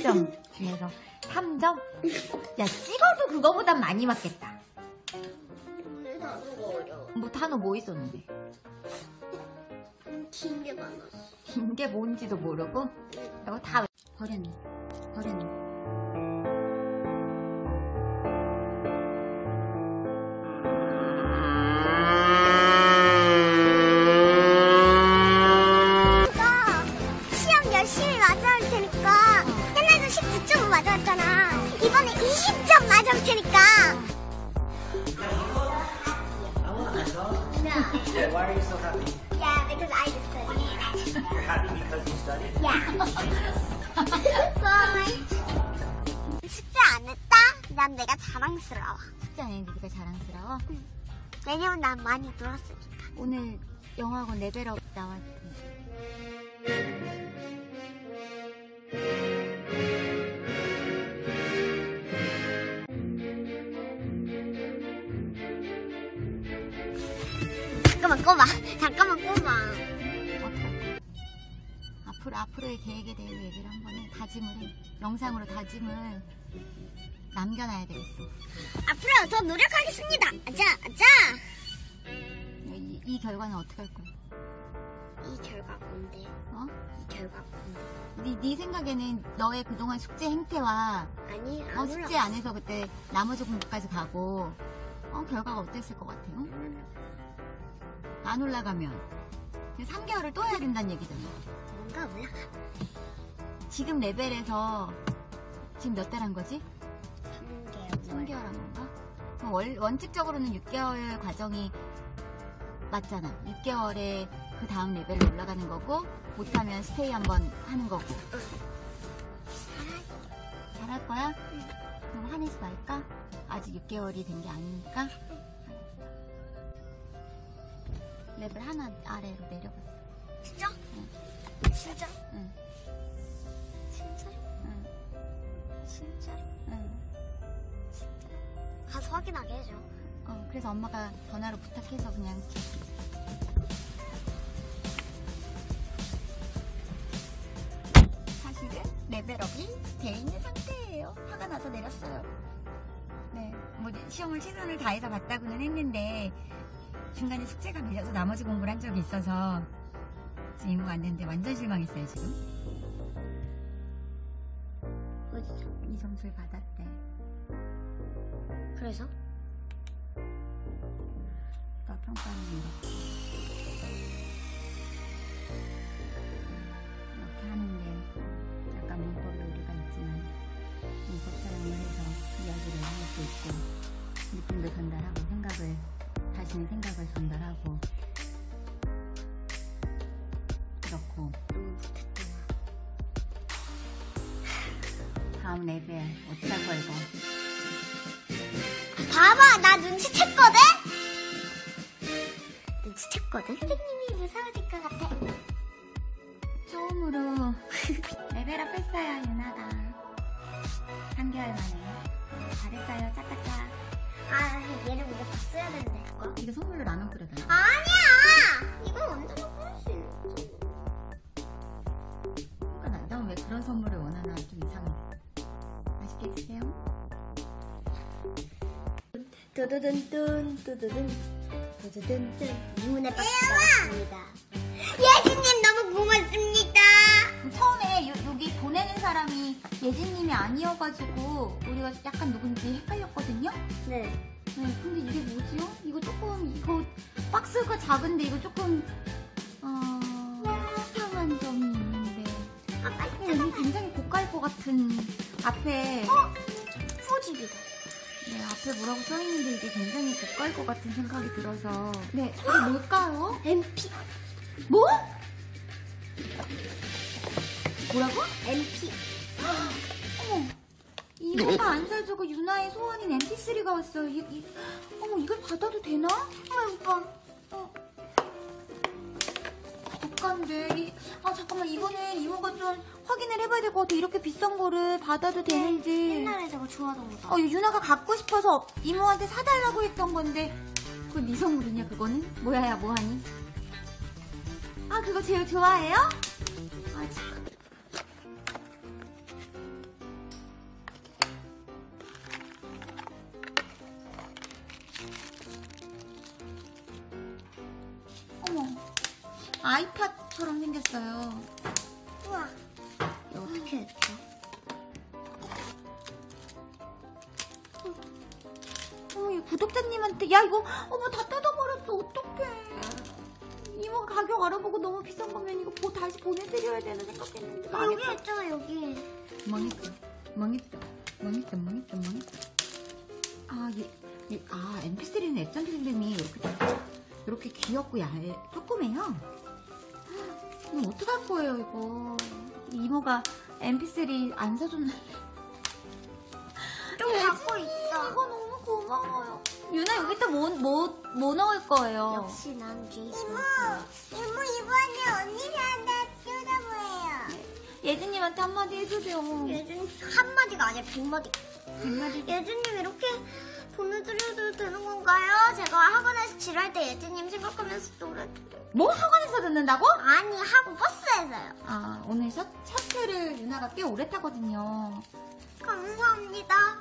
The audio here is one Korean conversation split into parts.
30점 중에서 3점? 야 찍어도 그거보단 많이 맞겠다. 뭐 단어 뭐 있었는데? 긴 게 많았어. 긴 게 뭔지도 모르고? 이거 다 버렸네. 버렸네. 열심히 맞아올 테니까 옛날도 19점 맞아왔잖아. 이번에 20점 맞아올 테니까. Yeah, why are you so happy? Yeah, because I just studied. You're happy because you studied? Yeah. 숙제 안 했다? 난 내가 자랑스러워. 숙제 안 했는데 네가 자랑스러워? 왜냐면 난 많이 놀았으니까. 오늘 영어학원 레벨업 나왔지. 잠깐만 꼬마. 잠깐만 꼬마. 어떡할 앞으로 앞으로의 계획에 대해 얘기를 한 번에 다짐을 해. 영상으로 다짐을 남겨놔야 되겠어. 앞으로 더 노력하겠습니다. 아자, 아자. 이, 이 결과는 어떻게 할 거야? 이 결과 뭔데? 어? 이 결과 뭔데? 네, 네 생각에는 너의 그동안 숙제 행태와 아니, 어, 안 숙제. 안에서 그때 나머지 공부까지 가고 어, 결과가 어땠을 것 같아요? 안 올라가면 3개월을 또 해야 된다는 얘기잖아. 뭔가 올라가. 지금 레벨에서 지금 몇 달 한 거지? 3개월. 3개월 한 건가? 그럼 월, 원칙적으로는 6개월 과정이 맞잖아. 6개월에 그 다음 레벨로 올라가는 거고 못하면 stay 한번 하는 거고. 잘할 거야? 그럼 화내지 말까? 아직 6개월이 된 게 아니니까. 레벨 하나 아래로 내려갔어. 진짜? 진짜? 응, 진짜로? 응, 진짜로? 응. 진짜? 가서 확인하게 해줘. 어, 그래서 엄마가 전화로 부탁해서 그냥 사실은 레벨업이 돼 있는 상태예요. 화가 나서 내렸어요. 네, 뭐 시험을 최선을 다해서 봤다고는 했는데 중간에 숙제가 밀려서 나머지 공부를 한 적이 있어서 지금 이모가 안 됐는데 완전 실망했어요 지금. 어디서? 이 점수를 받았대. 그래서? 나 평가하는 거. 다음 할 거야 이거 봐봐, 나 눈치챘거든? 눈치챘거든? 선생님이 무서워질 것 같아. 처음으로 레벨업 했어요 유나가 3개월 만에 잘했어요 짜짜짜 아, 얘를 봤 두두둔뚠, 두두둔, 두두둔뚠. 이문의 박스가 왔습니다. 예진님 너무 고맙습니다. 처음에 요, 여기 보내는 사람이 예진님이 아니어가지고 우리가 약간 누군지 헷갈렸거든요. 네. 네, 근데 이게 뭐지요? 이거 조금 이거 박스가 작은데 이거 조금 어, 이상한 점이 있는데 아, 빨리 어, 이거 굉장히 고가일 것 같은 앞에 소집이다. 네, 앞에 뭐라고 써있는데 이게 굉장히 고가일 것 같은 생각이 들어서 네, 이게 뭘까요? MP. 뭐? 뭐라고? MP. 어머, 이모가 안 사주고 유나의 소원인 MP3가 왔어요. 이, 이, 어머, 이걸 받아도 되나? 어머, 오빠. 어. 잠깐데, 이, 아 잠깐만 이거는 이모가 좀 확인을 해봐야 될 것 같아. 이렇게 비싼 거를 받아도 되는지. 옛날에 저거 좋아하던 거다. 어, 유나가 갖고 싶어서 이모한테 사달라고 했던 건데 그거 네 선물이냐 그거는? 뭐야야 뭐하니? 아 그거 제일 좋아해요? 아 참. 아이팟처럼 생겼어요. 우와. 이거 어떻게 했죠? 어머, 이 구독자님한테, 야, 이거, 어머, 다 뜯어버렸어. 어떡해. 이모가 가격 알아보고 너무 비싼 거면 이거 뭐 다시 보내드려야 되나 생각했는데. 아, 여기 있잖아, 여기. 망했어. 망했어. 망했어, 망했어, 망했어. 아, 얘, 얘, 아, MP3는 액션 필름이 이렇게, 이렇게 귀엽고 얇, 조그매요. 이거 어떡할 거예요, 이거. 이모가 MP3 안 사줬나? 좀 갖고 있어. 이거 너무 고마워요. 유나 여기다 뭐, 뭐, 뭐 넣을 거예요? 역시 난 제이슨. 이모, 이모 이번에 언니한테 뜯어보여요. 예진님한테 한마디 해주세요. 예준 한마디가 아니라 빈마디. 백마디. 예준님 이렇게 보내드려도 되는 건가요? 제가 지랄 때 예준님 생각하면서 노래 들어요. 뭐 학원에서 듣는다고? 아니 하고 버스에서요. 아, 오늘 셔, 셔츠를 유나가 꽤 오래 타거든요. 감사합니다.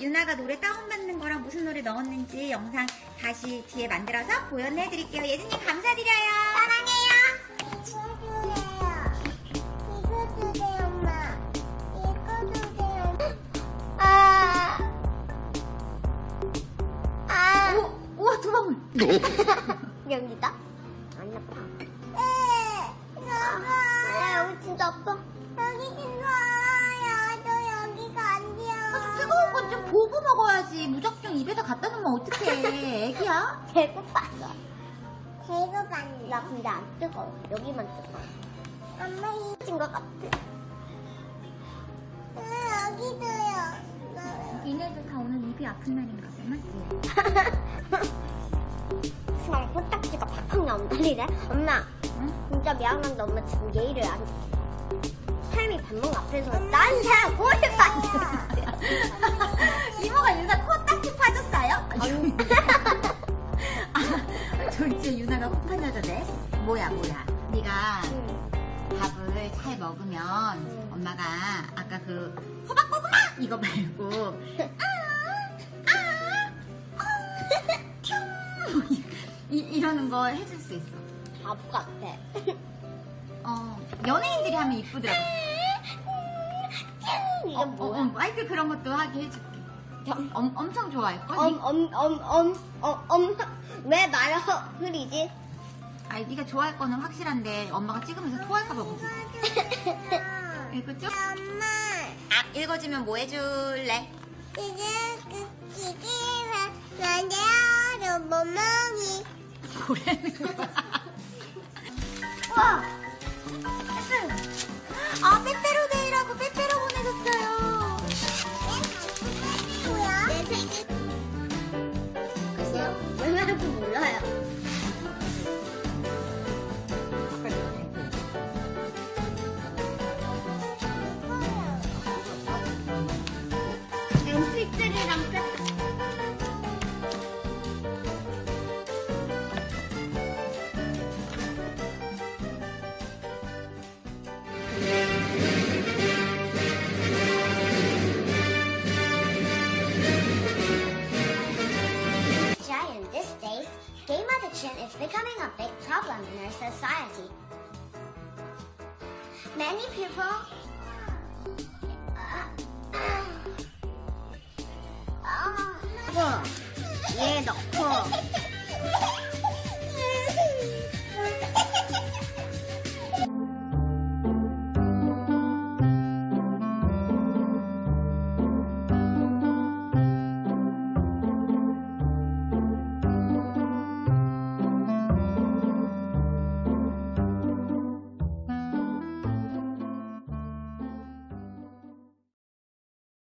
유나가 노래 다운받는 거랑 무슨 노래 넣었는지 영상 다시 뒤에 만들어서 보여드릴게요. 예진님 감사드려요. 여기다? 안 아파. 에, 아파. 여기 진짜 아파. 여기 힘들어요. 저 여기가 안 돼요. 아, 뜨거운 건 좀 보고 먹어야지. 무작정 입에다 갖다 놓으면 어떡해. 애기야? 배고팠어. 배고팠네. 나 근데 안 뜨거워. 여기만 뜨거워. 엄마 힘진 것 같아. 여기도요. 니네들 다 오늘 입이 아픈 날인가 봐, 맞지? 그냥 코딱지가 팍팍 나온 날이래. 엄마, 응? 진짜 미안한데 엄마 지금 예의를 안. 삶이 밥먹 앞에서 난 사람 꼬리 봤어. 이모가 유나 코딱지 파줬어요? 아, 저 이제 유나가 코 파져도돼? 뭐야 뭐야 네가 밥을 잘 먹으면 응. 엄마가 아까 그 호박고구마 이거 말고 이, 이러는 거 해줄 수 있어 바보 같아. 어 연예인들이 하면 이쁘더라고 이게 어, 어, 뭐야? 어, 마이크 그런 것도 하게 해줄게 엄, 엄, 엄청 좋아할걸? 엄, 엄, 엄, 엄, 엄, 엄, 왜 말을 흐리지? 아니 네가 좋아할 거는 확실한데 엄마가 찍으면서 토할까봐 보지 읽었죠? 엄마, 아 읽어주면 뭐 해줄래? 이게 그 기계가 난데요, 멍멍이. 뭐라는 거야? 와, 아 빼빼로데이라고 빼 society. Many people uh, uh, uh,